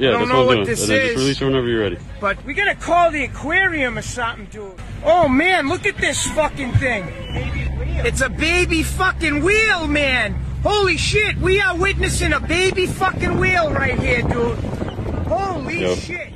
Yeah, I don't know what this and just release it whenever you're ready. But we gotta call the aquarium or something, dude. Oh man, look at this fucking thing. It's a baby fucking wheel, man. Holy shit, we are witnessing a baby fucking wheel right here, dude. Holy yep. shit.